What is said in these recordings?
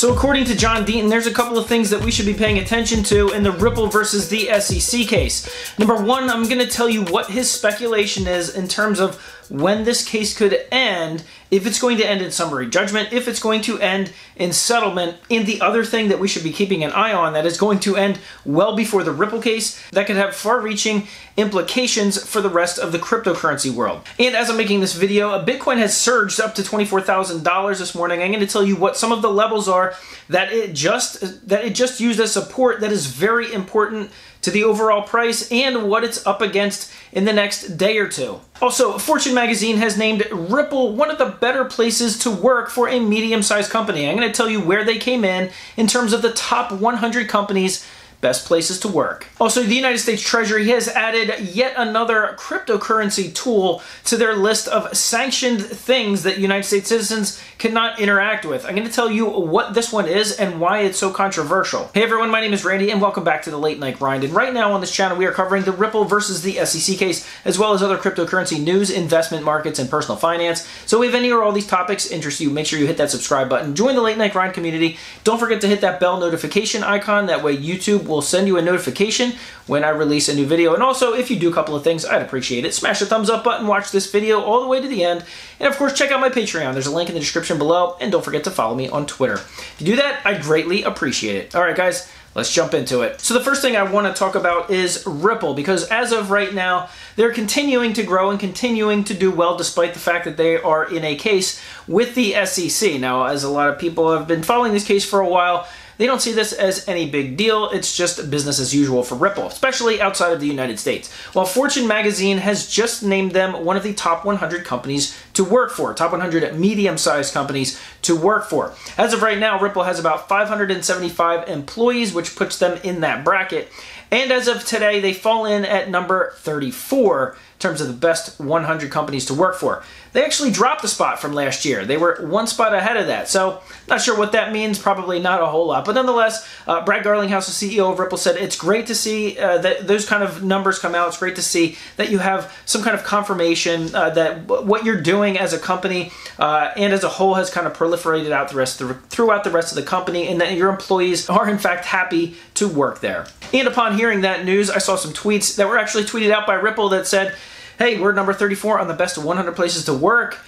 So according to John Deaton, there's a couple of things that we should be paying attention to in the Ripple versus the SEC case. Number one, I'm going to tell you what his speculation is in terms of when this case could end, if it's going to end in summary judgment, if it's going to end in settlement, and the other thing that we should be keeping an eye on that is going to end well before the Ripple case that could have far-reaching implications for the rest of the cryptocurrency world. And as I'm making this video, a Bitcoin has surged up to $24,000 this morning. I'm going to tell you what some of the levels are that it just that it just used as support that is very important to the overall price and what it's up against in the next day or two. Also, Fortune magazine has named Ripple one of the better places to work for a medium-sized company. I'm going to tell you where they came in in terms of the top 100 companies best places to work. Also, the United States Treasury has added yet another cryptocurrency tool to their list of sanctioned things that United States citizens cannot interact with. I'm going to tell you what this one is and why it's so controversial. Hey everyone, my name is Randy and welcome back to the Late Night Grind. And right now on this channel, we are covering the Ripple versus the SEC case, as well as other cryptocurrency news, investment markets, and personal finance. So if any or all these topics interest you, make sure you hit that subscribe button, join the Late Night Grind community. Don't forget to hit that bell notification icon. That way YouTube will send you a notification when I release a new video. And also, if you do a couple of things, I'd appreciate it. Smash the thumbs up button, watch this video all the way to the end, and of course, check out my Patreon. There's a link in the description below, and don't forget to follow me on Twitter. If you do that, I'd greatly appreciate it. All right, guys, Let's jump into it. So the first thing I want to talk about is Ripple because as of right now, they're continuing to grow and continuing to do well despite the fact that they are in a case with the SEC. Now, as a lot of people have been following this case for a while, they don't see this as any big deal. It's just business as usual for Ripple, especially outside of the United States. While Fortune magazine has just named them one of the top 100 companies to work for, top 100 medium-sized companies to work for. As of right now, Ripple has about 575 employees, which puts them in that bracket. And as of today, they fall in at number 34 terms of the best 100 companies to work for. They actually dropped a spot from last year. They were one spot ahead of that. So, not sure what that means. Probably not a whole lot. But nonetheless, uh, Brad Garlinghouse, the CEO of Ripple, said it's great to see uh, that those kind of numbers come out. It's great to see that you have some kind of confirmation uh, that what you're doing as a company uh, and as a whole has kind of proliferated out the rest the, throughout the rest of the company, and that your employees are in fact happy to work there. And upon hearing that news, I saw some tweets that were actually tweeted out by Ripple that said hey, we're number 34 on the best 100 places to work.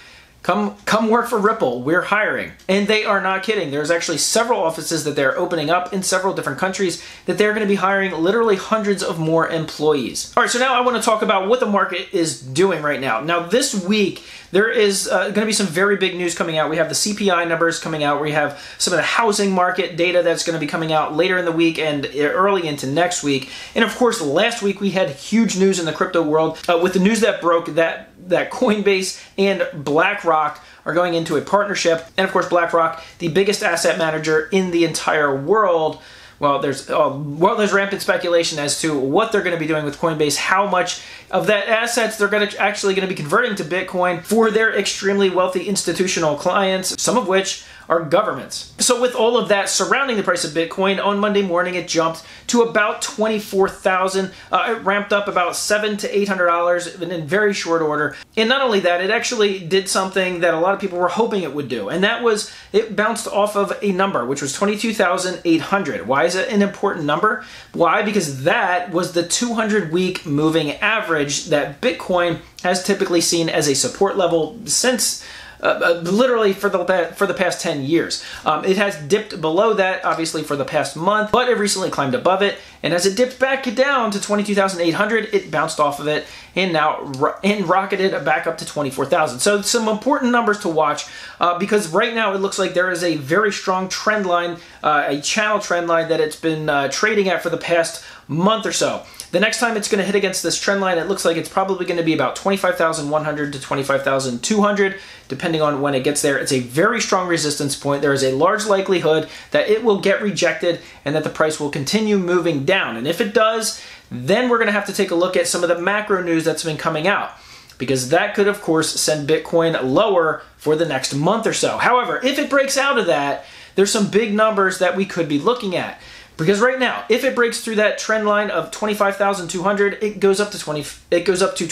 Come, come work for Ripple. We're hiring. And they are not kidding. There's actually several offices that they're opening up in several different countries that they're going to be hiring literally hundreds of more employees. All right, so now I want to talk about what the market is doing right now. Now, this week, there is uh, going to be some very big news coming out. We have the CPI numbers coming out. We have some of the housing market data that's going to be coming out later in the week and early into next week. And of course, last week we had huge news in the crypto world uh, with the news that broke that that Coinbase and BlackRock are going into a partnership. And of course, BlackRock, the biggest asset manager in the entire world. Well, there's uh, well, there's rampant speculation as to what they're going to be doing with Coinbase, how much of that assets they're going to actually going to be converting to Bitcoin for their extremely wealthy institutional clients, some of which are governments. So with all of that surrounding the price of Bitcoin, on Monday morning it jumped to about 24,000. Uh, it ramped up about seven to eight hundred dollars in very short order. And not only that, it actually did something that a lot of people were hoping it would do, and that was it bounced off of a number which was 22,800. Why is it an important number? Why? Because that was the 200 week moving average that Bitcoin has typically seen as a support level since uh, uh, literally for the for the past 10 years. Um, it has dipped below that, obviously, for the past month, but it recently climbed above it. And as it dipped back down to 22,800, it bounced off of it and now ro and rocketed back up to 24,000. So some important numbers to watch uh, because right now it looks like there is a very strong trend line, uh, a channel trend line that it's been uh, trading at for the past month or so. The next time it's going to hit against this trend line, it looks like it's probably going to be about 25,100 to 25,200, depending on when it gets there. It's a very strong resistance point. There is a large likelihood that it will get rejected and that the price will continue moving down. And if it does, then we're going to have to take a look at some of the macro news that's been coming out because that could, of course, send Bitcoin lower for the next month or so. However, if it breaks out of that, there's some big numbers that we could be looking at. Because right now, if it breaks through that trend line of 25,200, it goes up to 20 it goes up to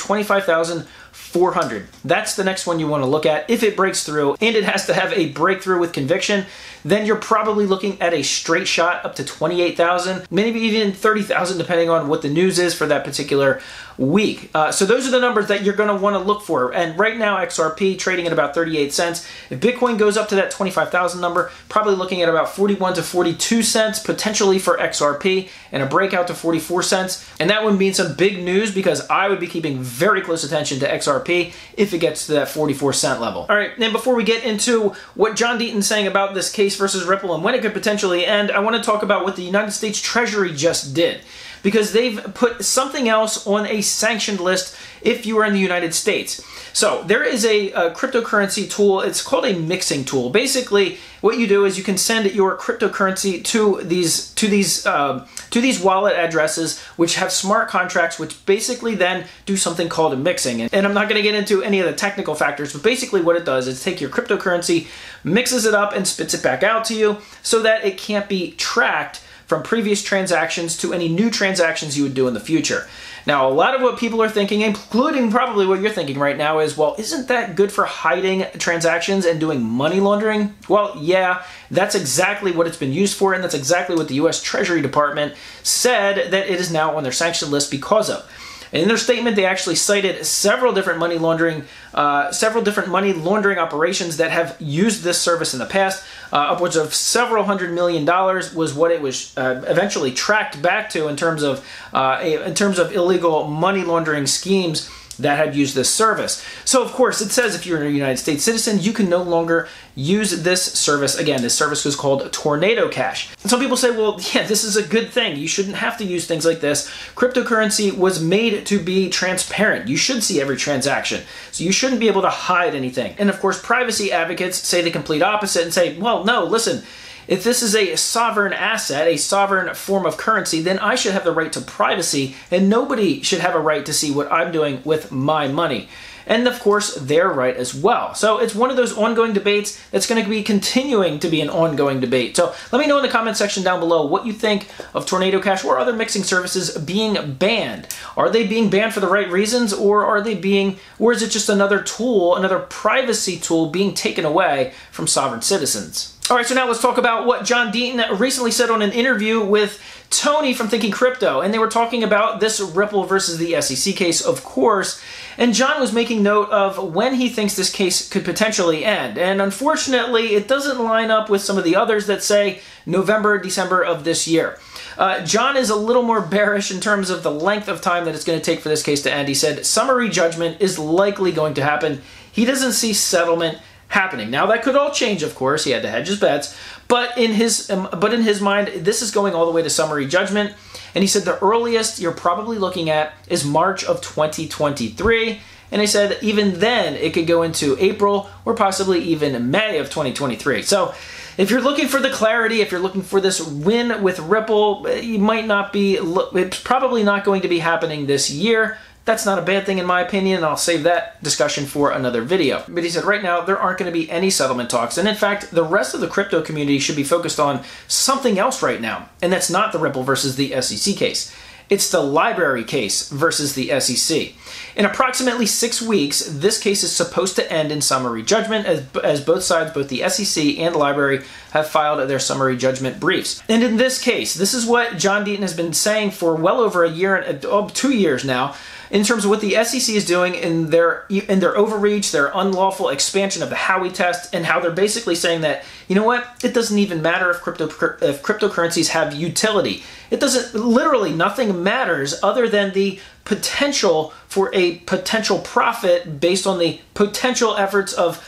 25,400. That's the next one you want to look at. If it breaks through and it has to have a breakthrough with conviction, then you're probably looking at a straight shot up to 28,000, maybe even 30,000 depending on what the news is for that particular week. Uh, so those are the numbers that you're going to want to look for. And right now, XRP trading at about 38 cents. If Bitcoin goes up to that 25,000 number, probably looking at about 41 to 42 cents potentially for XRP and a breakout to 44 cents. And that would mean some big news because I would be keeping very close attention to XRP if it gets to that 44 cent level. All right, and before we get into what John Deaton's saying about this case versus Ripple and when it could potentially end, I want to talk about what the United States Treasury just did because they've put something else on a sanctioned list if you are in the United States. So there is a, a, cryptocurrency tool. It's called a mixing tool. Basically, what you do is you can send your cryptocurrency to these to these uh, to these wallet addresses, which have smart contracts, which basically then do something called a mixing. And, and I'm not going to get into any of the technical factors, but basically what it does is take your cryptocurrency, mixes it up, and spits it back out to you, so that it can't be tracked from previous transactions to any new transactions you would do in the future. Now, a lot of what people are thinking, including probably what you're thinking right now, is well, isn't that good for hiding transactions and doing money laundering? Well, yeah, that's exactly what it's been used for, and that's exactly what the US Treasury Department said that it is now on their sanction list because of. In their statement, they actually cited several different money laundering, uh, several different money laundering operations that have used this service in the past. Uh, upwards of several hundred million dollars was what it was uh, eventually tracked back to in terms of uh, in terms of illegal money laundering schemes that had used this service. So, of course, it says if you're a United States citizen, you can no longer use this service. Again, this service was called Tornado Cash. And some people say, well, yeah, this is a good thing. You shouldn't have to use things like this. Cryptocurrency was made to be transparent. You should see every transaction. So you shouldn't be able to hide anything. And of course, privacy advocates say the complete opposite and say, well, no, listen, if this is a sovereign asset, a sovereign form of currency, then I should have the right to privacy, and nobody should have a right to see what I'm doing with my money. And of course, they're right as well. So it's one of those ongoing debates that's going to be continuing to be an ongoing debate. So let me know in the comment section down below what you think of Tornado Cash or other mixing services being banned. Are they being banned for the right reasons, or are they being, or is it just another tool, another privacy tool being taken away from sovereign citizens? All right, so now let's talk about what John Deaton recently said on an interview with Tony from Thinking Crypto, and they were talking about this Ripple versus the SEC case, of course. And John was making note of when he thinks this case could potentially end. And unfortunately, it doesn't line up with some of the others that say November, December of this year. Uh, John is a little more bearish in terms of the length of time that it's going to take for this case to end. He said summary judgment is likely going to happen. He doesn't see settlement happening. Now that could all change, of course. He had to hedge his bets, but in his um, but in his mind, this is going all the way to summary judgment. And he said the earliest you're probably looking at is March of 2023. And he said even then it could go into April or possibly even May of 2023. So if you're looking for the clarity, if you're looking for this win with Ripple, you might not be, it's probably not going to be happening this year. That's not a bad thing in my opinion, and I'll save that discussion for another video. But he said right now there aren't going to be any settlement talks, and in fact, the rest of the crypto community should be focused on something else right now, and that's not the Ripple versus the SEC case. It's the LBRY case versus the SEC. In approximately six weeks, this case is supposed to end in summary judgment as, as both sides, both the SEC and the LBRY, have filed their summary judgment briefs. And in this case, this is what John Deaton has been saying for well over a year and oh, two years now in terms of what the SEC is doing in their in their overreach, their unlawful expansion of the Howey test, and how they're basically saying that you know what, it doesn't even matter if crypto if cryptocurrencies have utility. It doesn't literally nothing matters other than the potential for a potential profit based on the potential efforts of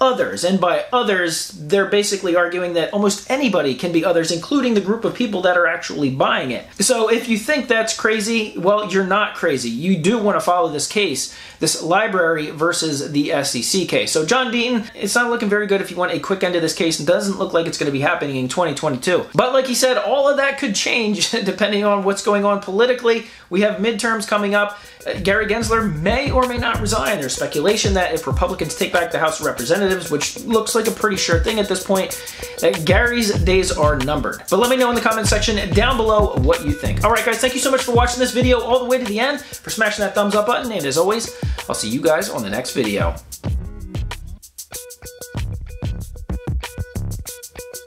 others. And by others, they're basically arguing that almost anybody can be others, including the group of people that are actually buying it. So if you think that's crazy, well, you're not crazy. You do want to follow this case, this LBRY versus the SEC case. So John Deaton, it's not looking very good if you want a quick end to this case. It doesn't look like it's going to be happening in 2022. But like he said, all of that could change depending on what's going on politically. We have midterms coming up. Uh, Gary Gensler may or may not resign. There's speculation that if Republicans take back the House of Representatives, which looks like a pretty sure thing at this point, that Gary's days are numbered. But let me know in the comment section down below what you think. All right, guys, thank you so much for watching this video all the way to the end, for smashing that thumbs up button, and as always, I'll see you guys on the next video.